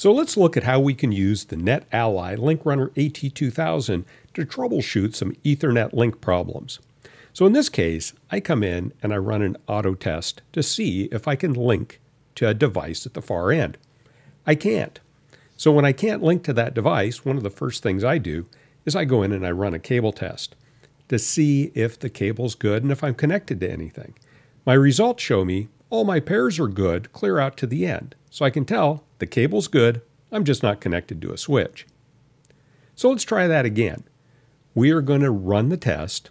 So let's look at how we can use the NetAlly LinkRunner AT2000 to troubleshoot some Ethernet link problems. So in this case, I come in and I run an auto test to see if I can link to a device at the far end. I can't. So when I can't link to that device, one of the first things I do is I go in and I run a cable test to see if the cable's good and if I'm connected to anything. My results show me all my pairs are good clear out to the end. So I can tell the cable's good, I'm just not connected to a switch. So let's try that again. We are going to run the test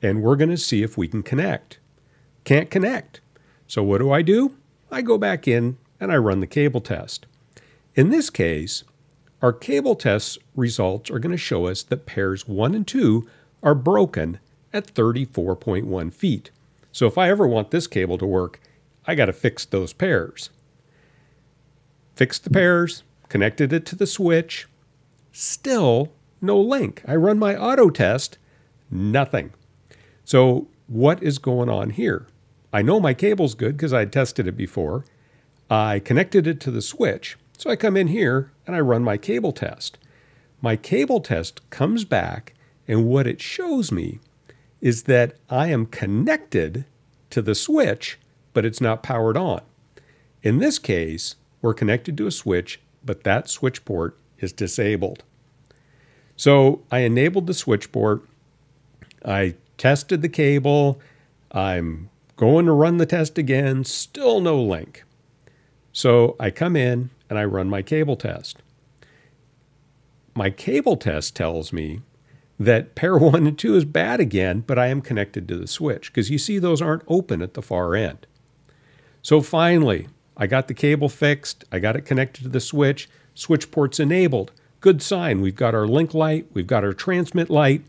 and we're going to see if we can connect. Can't connect. So what do I do? I go back in and I run the cable test. In this case, our cable test results are going to show us that pairs 1 and 2 are broken at 34.1 feet. So if I ever want this cable to work, I got to fix those pairs. Fixed the pairs, connected it to the switch, still no link. I run my auto test, nothing. So what is going on here? I know my cable's good because I tested it before. I connected it to the switch. So I come in here and I run my cable test. My cable test comes back and what it shows me is that I am connected to the switch, but it's not powered on. In this case, we're connected to a switch, but that switch port is disabled. So I enabled the switch port. I tested the cable. I'm going to run the test again. Still no link. So I come in and I run my cable test. My cable test tells me that pair 1 and 2 is bad again, but I am connected to the switch because you see those aren't open at the far end. So finally, I got the cable fixed, I got it connected to the switch, switch ports enabled. Good sign, we've got our link light, we've got our transmit light.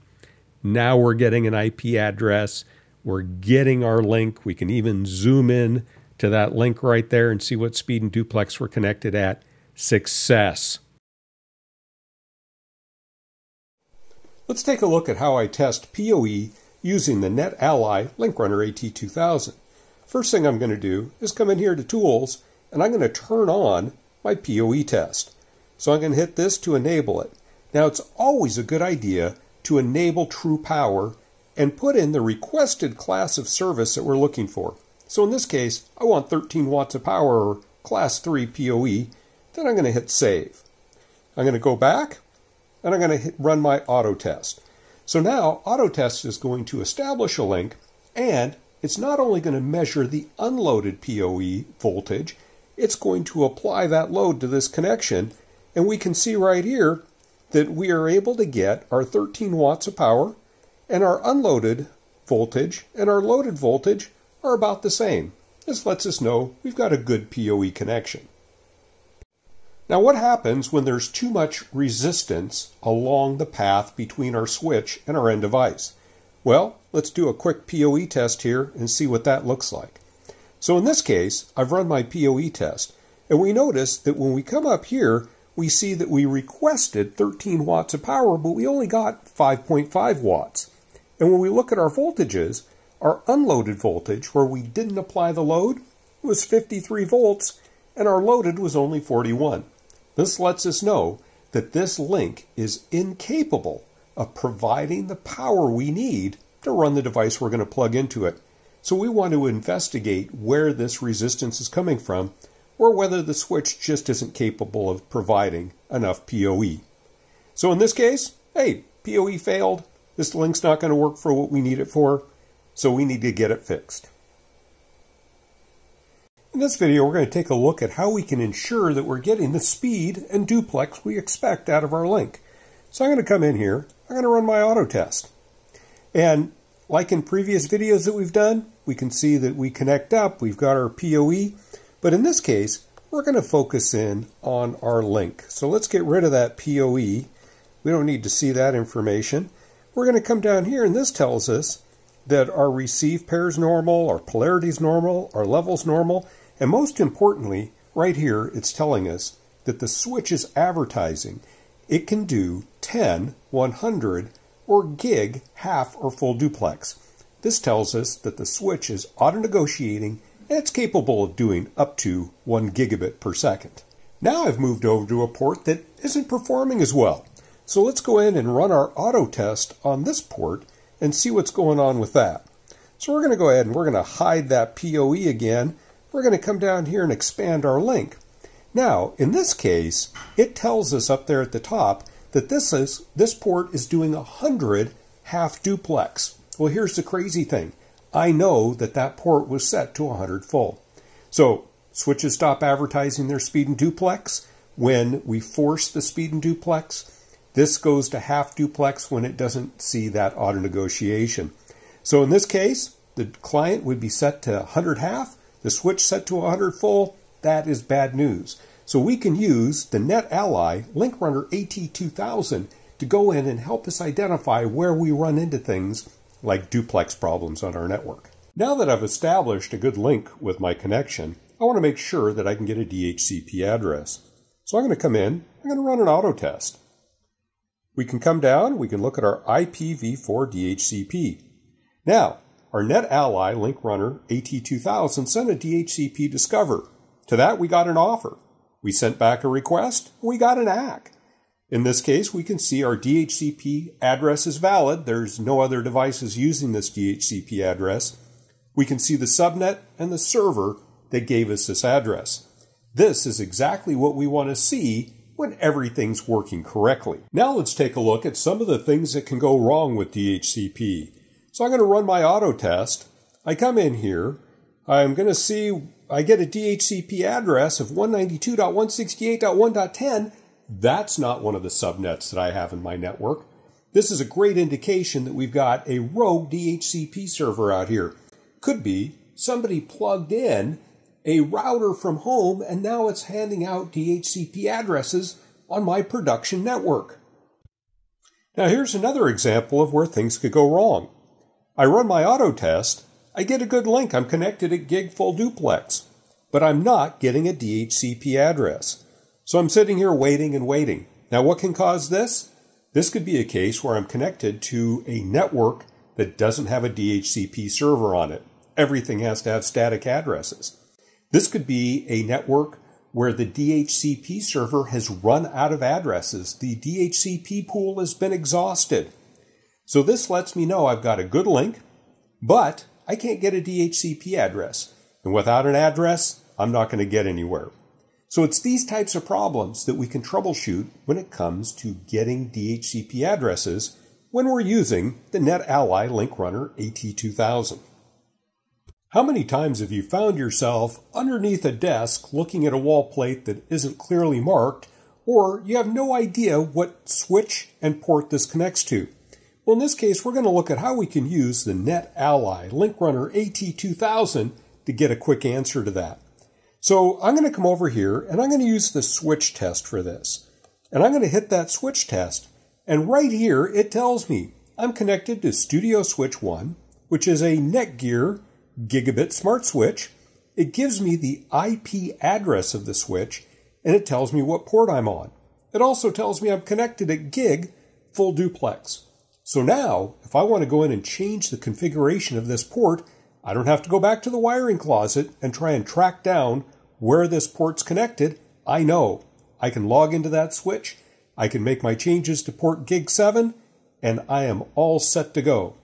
Now we're getting an IP address, we're getting our link. We can even zoom in to that link right there and see what speed and duplex we're connected at. Success. Let's take a look at how I test PoE using the NetAlly LinkRunner AT2000. First thing I'm going to do is come in here to Tools, and I'm going to turn on my PoE test. So I'm going to hit this to enable it. Now it's always a good idea to enable true power and put in the requested class of service that we're looking for. So in this case, I want 13 watts of power or class 3 PoE. Then I'm going to hit save. I'm going to go back and I'm going to run my auto test. So now auto test is going to establish a link and it's not only going to measure the unloaded PoE voltage, it's going to apply that load to this connection. And we can see right here that we are able to get our 13 watts of power and our unloaded voltage and our loaded voltage are about the same. This lets us know we've got a good PoE connection. Now what happens when there's too much resistance along the path between our switch and our end device? Well, let's do a quick PoE test here and see what that looks like. So in this case, I've run my PoE test, and we notice that when we come up here, we see that we requested 13 watts of power, but we only got 5.5 watts. And when we look at our voltages, our unloaded voltage, where we didn't apply the load, was 53 volts, and our loaded was only 41. This lets us know that this link is incapable of providing the power we need to run the device we're going to plug into it. So we want to investigate where this resistance is coming from or whether the switch just isn't capable of providing enough PoE. So in this case, hey, PoE failed. This link's not going to work for what we need it for, so we need to get it fixed. In this video, we're going to take a look at how we can ensure that we're getting the speed and duplex we expect out of our link. So I'm going to come in here, I'm going to run my auto test. And like in previous videos that we've done, we can see that we connect up, we've got our PoE, but in this case, we're going to focus in on our link. So let's get rid of that PoE. We don't need to see that information. We're going to come down here, and this tells us that our receive pair is normal, our polarity is normal, our level's normal, and most importantly, right here, it's telling us that the switch is advertising it can do 10, 100, or gig half or full duplex. This tells us that the switch is auto-negotiating and it's capable of doing up to 1 gigabit per second. Now I've moved over to a port that isn't performing as well. So let's go in and run our auto test on this port and see what's going on with that. So we're going to go ahead and we're going to hide that PoE again. We're going to come down here and expand our link. Now, in this case, it tells us up there at the top that this is this port is doing 100 half duplex. Well, here's the crazy thing. I know that that port was set to 100 full. So switches stop advertising their speed and duplex when we force the speed and duplex. This goes to half duplex when it doesn't see that auto negotiation. So in this case, the client would be set to 100 half, the switch set to 100 full. That is bad news. So we can use the NetAlly LinkRunner AT2000 to go in and help us identify where we run into things like duplex problems on our network. Now that I've established a good link with my connection, I want to make sure that I can get a DHCP address. So I'm going to come in, I'm going to run an auto test. We can come down, we can look at our IPv4 DHCP. Now, our NetAlly LinkRunner AT2000 sent a DHCP discover. To that, we got an offer. We sent back a request, we got an ACK. In this case, we can see our DHCP address is valid. There's no other devices using this DHCP address. We can see the subnet and the server that gave us this address. This is exactly what we want to see when everything's working correctly. Now let's take a look at some of the things that can go wrong with DHCP. So I'm going to run my auto test. I come in here. I'm going to see I get a DHCP address of 192.168.1.10 that's not one of the subnets that I have in my network. This is a great indication that we've got a rogue DHCP server out here. Could be somebody plugged in a router from home and now it's handing out DHCP addresses on my production network. Now here's another example of where things could go wrong. I run my auto test, I get a good link, I'm connected at gig full duplex, but I'm not getting a DHCP address. So I'm sitting here waiting and waiting. Now, what can cause this? This could be a case where I'm connected to a network that doesn't have a DHCP server on it. Everything has to have static addresses. This could be a network where the DHCP server has run out of addresses. The DHCP pool has been exhausted. So this lets me know I've got a good link, but I can't get a DHCP address. And without an address, I'm not going to get anywhere. So it's these types of problems that we can troubleshoot when it comes to getting DHCP addresses when we're using the NetAlly LinkRunner AT2000. How many times have you found yourself underneath a desk looking at a wall plate that isn't clearly marked, or you have no idea what switch and port this connects to? Well, in this case, we're going to look at how we can use the NetAlly LinkRunner AT2000 to get a quick answer to that. So I'm going to come over here and I'm going to use the switch test for this. And I'm going to hit that switch test. And right here, it tells me I'm connected to Studio Switch 1, which is a Netgear gigabit smart switch. It gives me the IP address of the switch and it tells me what port I'm on. It also tells me I'm connected at gig full duplex. So now, if I want to go in and change the configuration of this port, I don't have to go back to the wiring closet and try and track down where this port's connected. I know. I can log into that switch. I can make my changes to port gig 7 and I am all set to go.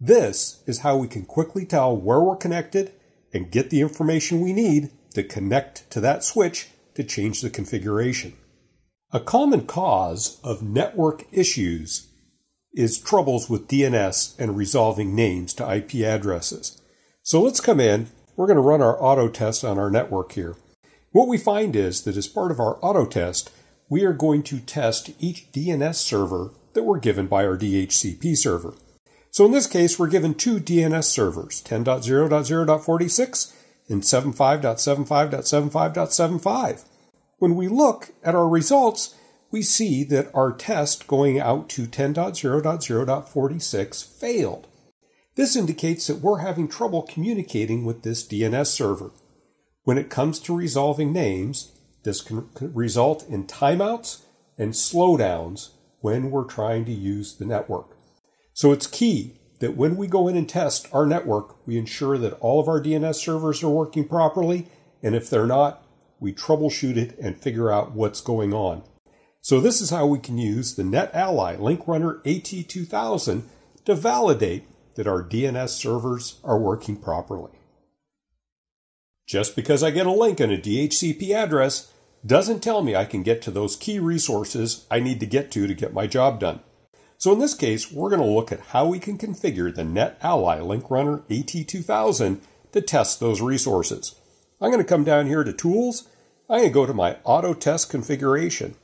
This is how we can quickly tell where we're connected and get the information we need to connect to that switch to change the configuration. A common cause of network issues is troubles with DNS and resolving names to IP addresses. So let's come in. We're going to run our auto test on our network here. What we find is that as part of our auto test, we are going to test each DNS server that we're given by our DHCP server. So in this case, we're given two DNS servers, 10.0.0.46 and 75.75.75.75. When we look at our results, we see that our test going out to 10.0.0.46 failed. This indicates that we're having trouble communicating with this DNS server. When it comes to resolving names, this can result in timeouts and slowdowns when we're trying to use the network. So it's key that when we go in and test our network, we ensure that all of our DNS servers are working properly, and if they're not, we troubleshoot it and figure out what's going on. So this is how we can use the NetAlly LinkRunner AT2000 to validate that our DNS servers are working properly. Just because I get a link and a DHCP address doesn't tell me I can get to those key resources I need to get to to get my job done. So in this case, we're going to look at how we can configure the NetAlly LinkRunner AT2000 to test those resources. I'm going to come down here to Tools. I'm going to go to my Auto Test Configuration.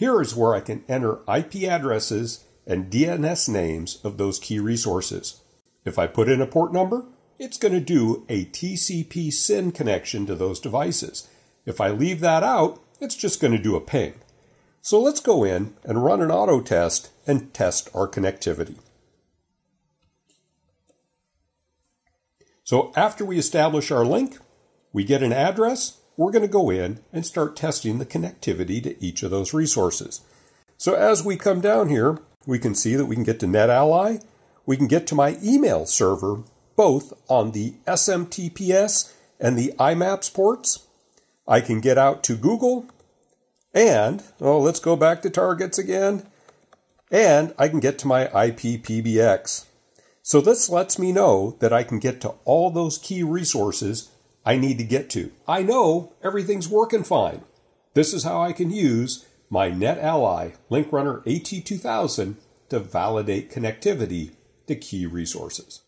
Here is where I can enter IP addresses and DNS names of those key resources. If I put in a port number, it's going to do a TCP SYN connection to those devices. If I leave that out, it's just going to do a ping. So let's go in and run an auto test and test our connectivity. So after we establish our link, we get an address, we're going to go in and start testing the connectivity to each of those resources. So as we come down here, we can see that we can get to NetAlly, we can get to my email server, both on the SMTPS and the IMAPS ports. I can get out to Google, and, oh, let's go back to targets again, and I can get to my IPPBX. So this lets me know that I can get to all those key resources I need to get to. I know everything's working fine. This is how I can use my NetAlly LinkRunner AT2000 to validate connectivity to key resources.